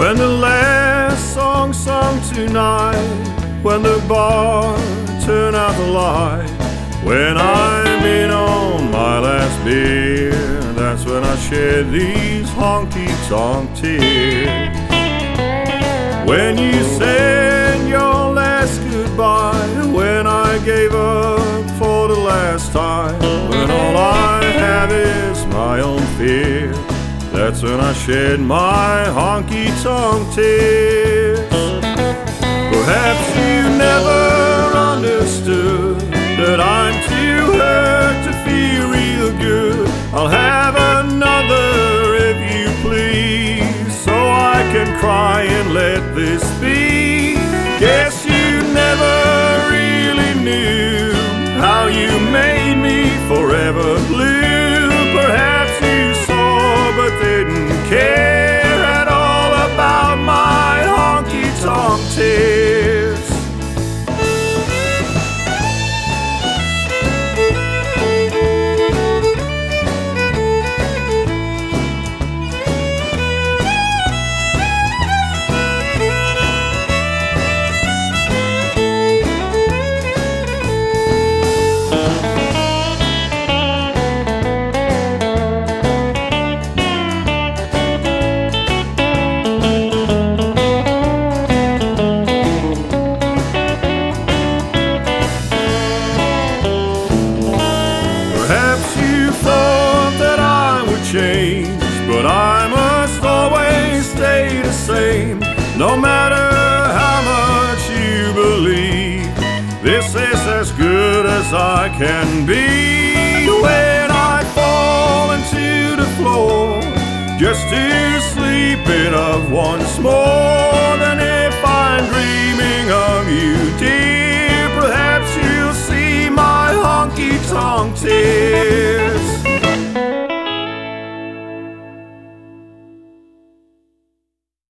When the last song sung tonight, when the bar turn out the light, when I'm in on my last beer, that's when I shed these honky tonk tears. When you said your last goodbye, when I gave up for the last time, when all I have is my own fear, that's when I shed my honky tonk tears. Perhaps you never understood that I'm too hurt to feel real good. I'll have another if you please, so I can cry and let this but I must always stay the same, no matter how much you believe. This is as good as I can be when I fall into the floor, just to sleep it of once more than